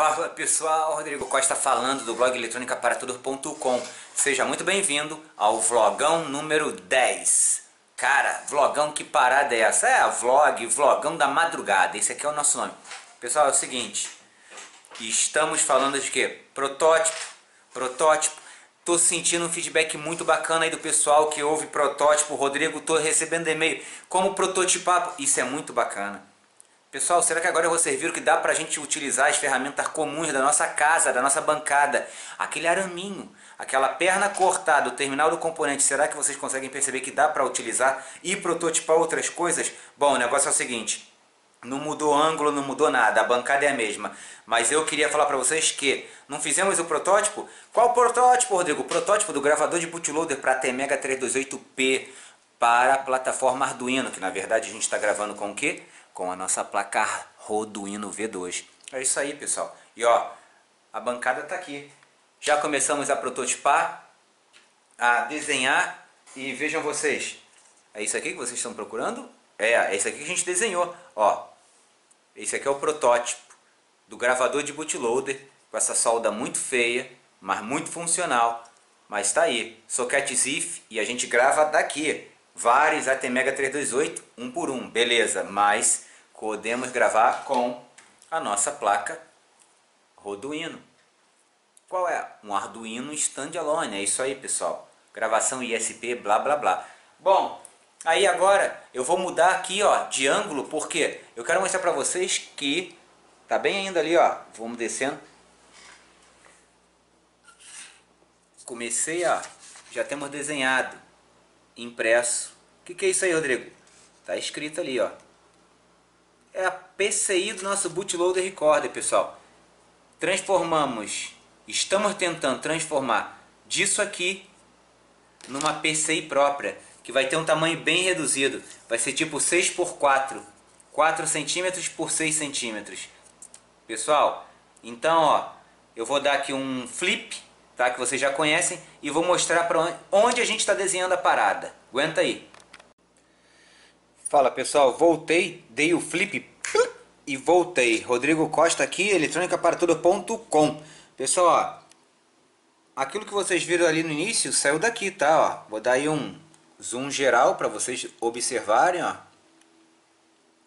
Fala pessoal, Rodrigo Costa falando do blog eletrônicaparatudo.com. Seja muito bem-vindo ao vlogão número 10. Cara, vlogão que parada é essa? É a vlog, vlogão da madrugada. Esse aqui é o nosso nome. Pessoal, é o seguinte. Estamos falando de quê? Protótipo, protótipo. Tô sentindo um feedback muito bacana aí do pessoal que ouve protótipo. Rodrigo, tô recebendo e-mail. Como prototipar? Isso é muito bacana. Pessoal, será que agora vocês viram que dá pra gente utilizar as ferramentas comuns da nossa casa, da nossa bancada? Aquele araminho, aquela perna cortada, o terminal do componente, será que vocês conseguem perceber que dá pra utilizar e prototipar outras coisas? Bom, o negócio é o seguinte, não mudou ângulo, não mudou nada, a bancada é a mesma. Mas eu queria falar para vocês que não fizemos o protótipo. Qual protótipo, Rodrigo? O protótipo do gravador de bootloader para T-Mega 328P para a plataforma Arduino, que na verdade a gente está gravando com o quê? Com a nossa placa Arduino V2. É isso aí, pessoal. E ó, a bancada está aqui. Já começamos a prototipar, a desenhar e vejam vocês. É isso aqui que vocês estão procurando? É, é isso aqui que a gente desenhou. Ó, esse aqui é o protótipo do gravador de bootloader com essa solda muito feia, mas muito funcional. Mas está aí, socket ZIF e a gente grava daqui. Vários ATmega 328, um por um, beleza, mas podemos gravar com a nossa placa Arduino. Qual é? Um Arduino standalone, é isso aí pessoal. Gravação ISP, blá blá blá. Bom, aí agora eu vou mudar aqui ó, de ângulo, porque eu quero mostrar para vocês que tá bem ainda ali ó, vamos descendo. Comecei ó, já temos desenhado, impresso. O que, que é isso aí Rodrigo? Tá escrito ali ó, é a PCI do nosso bootloader recorder, pessoal. Transformamos, estamos tentando transformar disso aqui numa PCI própria, que vai ter um tamanho bem reduzido. Vai ser tipo 6 por 4, 4 centímetros por 6 centímetros. Pessoal, então ó, eu vou dar aqui um flip, tá, que vocês já conhecem, e vou mostrar para onde a gente está desenhando a parada. Aguenta aí. Fala pessoal, voltei, dei o flip e voltei. Rodrigo Costa aqui, eletrônicaparatudo.com. Pessoal, ó, aquilo que vocês viram ali no início saiu daqui, tá? Ó, vou dar aí um zoom geral para vocês observarem, ó.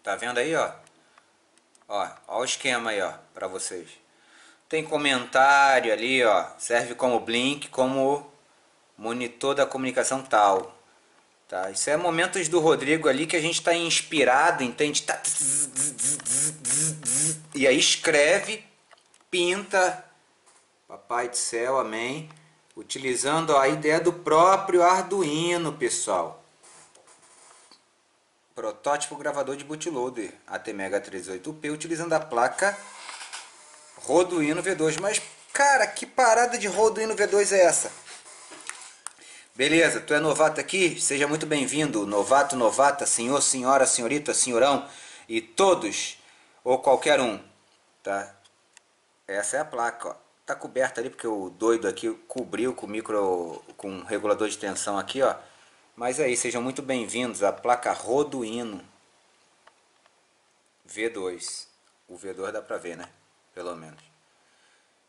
Tá vendo aí, ó? Ó, ó o esquema aí, ó, para vocês. Tem comentário ali, ó, serve como blink, como monitor da comunicação tal. Tá? Isso é momentos do Rodrigo ali que a gente está inspirado, entende? Tá... E aí escreve, pinta, Papai do Céu, amém. Utilizando a ideia do próprio Arduino, pessoal. Protótipo gravador de bootloader ATmega 38P utilizando a placa Roduino V2. Mas, cara, que parada de Roduino V2 é essa? Beleza, tu é novato aqui? Seja muito bem-vindo, novato, novata, senhor, senhora, senhorita, senhorão e todos, ou qualquer um, tá? Essa é a placa, ó. Tá coberta ali porque o doido aqui cobriu com micro, com regulador de tensão aqui, ó. Mas aí, sejam muito bem-vindos à placa Roduino V2. O V2 dá pra ver, né? Pelo menos.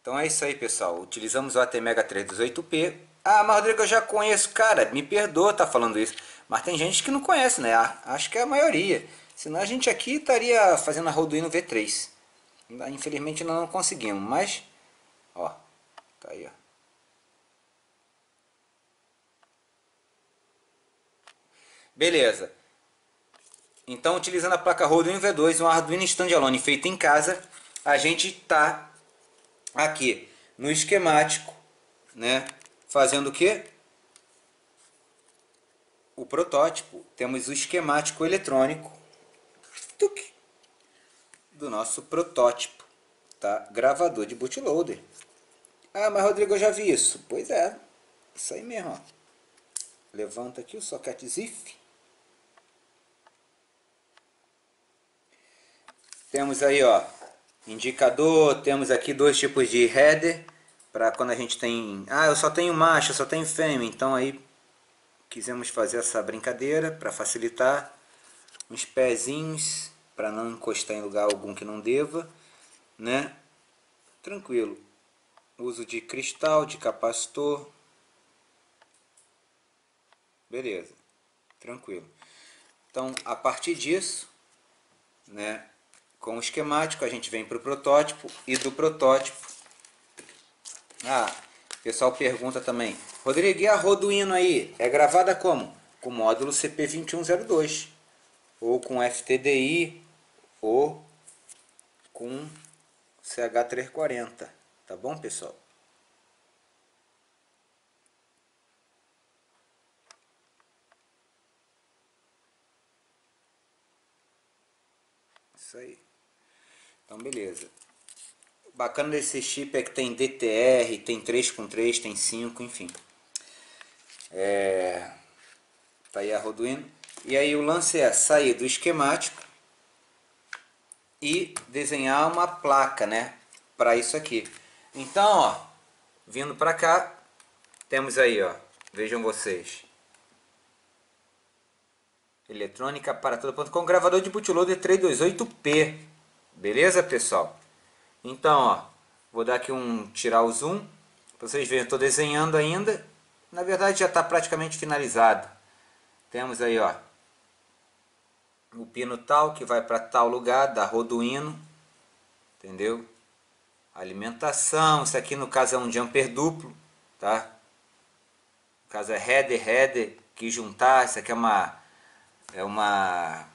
Então é isso aí, pessoal. Utilizamos o ATmega 318P ah, mas Rodrigo, eu já conheço. Cara, me perdoa tá falando isso. Mas tem gente que não conhece, né? Ah, acho que é a maioria. Senão a gente aqui estaria fazendo a Arduino V3. Infelizmente nós não conseguimos, mas... Ó, tá aí, ó. Beleza. Então, utilizando a placa Arduino V2, um Arduino Standalone feito em casa, a gente tá aqui no esquemático, né? Fazendo o que? O protótipo. Temos o esquemático eletrônico do nosso protótipo. Tá? Gravador de bootloader. Ah, mas Rodrigo, eu já vi isso. Pois é, isso aí mesmo. Ó. Levanta aqui o socket ZIF. Temos aí, ó, indicador, temos aqui dois tipos de header para quando a gente tem, ah, eu só tenho macho, eu só tenho fêmea, então aí quisemos fazer essa brincadeira para facilitar uns pezinhos para não encostar em lugar algum que não deva, né? tranquilo. Uso de cristal, de capacitor. Beleza, tranquilo. Então, a partir disso, né, com o esquemático, a gente vem para o protótipo e do protótipo. Ah, o pessoal pergunta também, Rodrigo, e a Roduino aí? É gravada como? Com módulo CP2102, ou com FTDI, ou com CH340. Tá bom, pessoal? Isso aí. Então, beleza. Bacana desse chip é que tem DTR, tem 3 com 3, tem 5, enfim. É... Tá aí a Arduino. E aí o lance é sair do esquemático e desenhar uma placa, né? Para isso aqui. Então, ó, vindo para cá, temos aí, ó, vejam vocês. Eletrônica para todo.com, gravador de bootloader 328P. Beleza, pessoal? Então, ó, vou dar aqui um tirar o zoom. Pra vocês verem, estou desenhando ainda. Na verdade, já está praticamente finalizado. Temos aí, ó, o pino tal que vai para tal lugar da Roduino, entendeu? alimentação, isso aqui no caso é um jumper duplo, tá? No caso é header, header, que juntar, isso aqui é uma, é uma,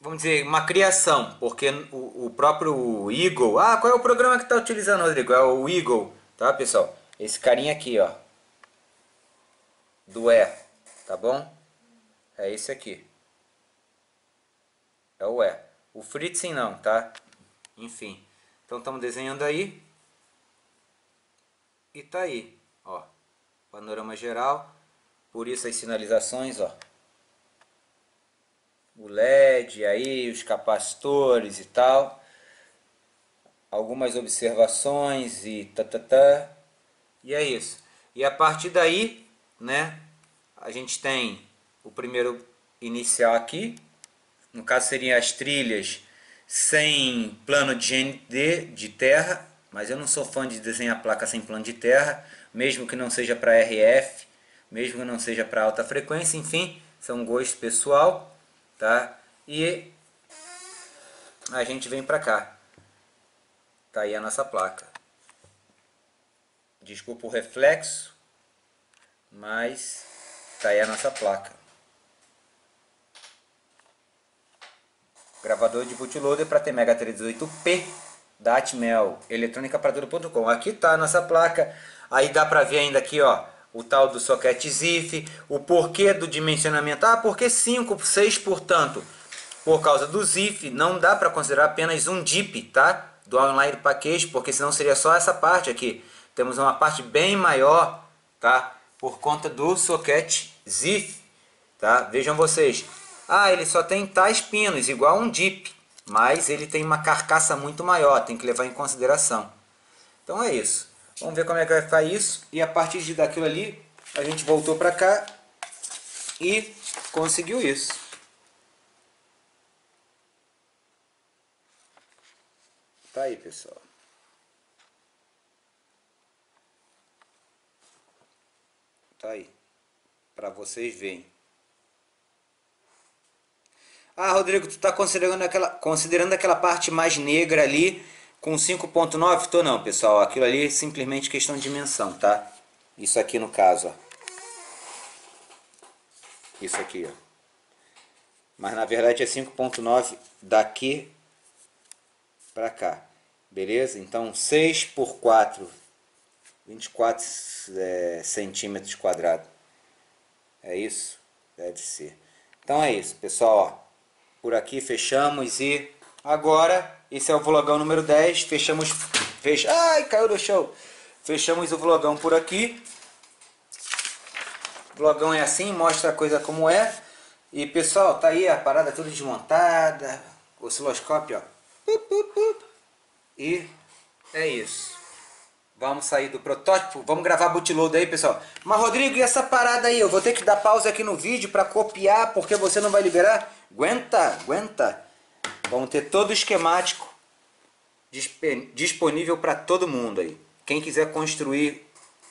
vamos dizer, uma criação, porque o, o próprio Eagle, ah, qual é o programa que está utilizando, Rodrigo? É o Eagle, tá pessoal? Esse carinha aqui, ó, do E, tá bom? É esse aqui. É o E. O Fritzen não, tá? Enfim. Então estamos desenhando aí. E tá aí, ó. Panorama geral. Por isso as sinalizações, ó. O LED aí, os capacitores e tal. Algumas observações e tá, tá, tá. E é isso. E a partir daí, né, a gente tem o primeiro inicial aqui. No caso seriam as trilhas sem plano de GND de terra, mas eu não sou fã de desenhar placa sem plano de terra, mesmo que não seja para RF, mesmo que não seja para alta frequência, enfim, são gosto pessoal, tá? E a gente vem para cá. Tá aí a nossa placa. Desculpa o reflexo, mas tá aí a nossa placa. Gravador de bootloader para ter Mega 318P da Atmel, eletrônicapadura.com. Aqui está a nossa placa. Aí dá para ver ainda aqui, ó, o tal do socket ZIF, o porquê do dimensionamento. Ah, porque 5, 6, portanto, por causa do ZIF, não dá para considerar apenas um DIP, tá? Do Online Package, porque senão seria só essa parte aqui. Temos uma parte bem maior, tá? Por conta do socket ZIF, tá? Vejam vocês, ah, ele só tem tais pinos, igual um Jeep, mas ele tem uma carcaça muito maior, tem que levar em consideração. Então é isso. Vamos ver como é que vai ficar isso. E a partir de daquilo ali, a gente voltou para cá e conseguiu isso. Tá aí, pessoal. Tá aí. Para vocês verem. Ah, Rodrigo, tu está considerando aquela, considerando aquela parte mais negra ali com 5.9? Tô não, pessoal. Aquilo ali é simplesmente questão de dimensão, tá? Isso aqui no caso, ó. Isso aqui, ó. Mas na verdade é 5.9 daqui para cá. Beleza? Então 6 por 4, 24 é, centímetros quadrados. É isso? Deve ser. Então é isso, pessoal. Ó por aqui, fechamos e agora, esse é o vlogão número 10, fechamos, fecha, ai, caiu do show, fechamos o vlogão por aqui, o vlogão é assim, mostra a coisa como é, e pessoal, tá aí a parada toda desmontada, osciloscópio, ó, e é isso. Vamos sair do protótipo, vamos gravar bootload aí, pessoal. Mas, Rodrigo, e essa parada aí? Eu vou ter que dar pausa aqui no vídeo para copiar, porque você não vai liberar? Aguenta, aguenta. Vamos ter todo o esquemático disponível para todo mundo aí. Quem quiser construir,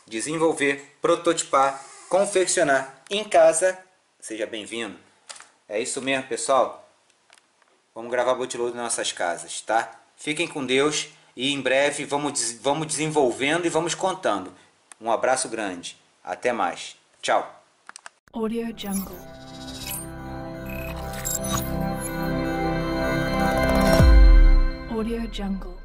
desenvolver, prototipar, confeccionar em casa, seja bem-vindo. É isso mesmo, pessoal. Vamos gravar bootload nas nossas casas, tá? Fiquem com Deus e em breve vamos, vamos desenvolvendo e vamos contando. Um abraço grande. Até mais. Tchau. Audio Jungle. Audio Jungle.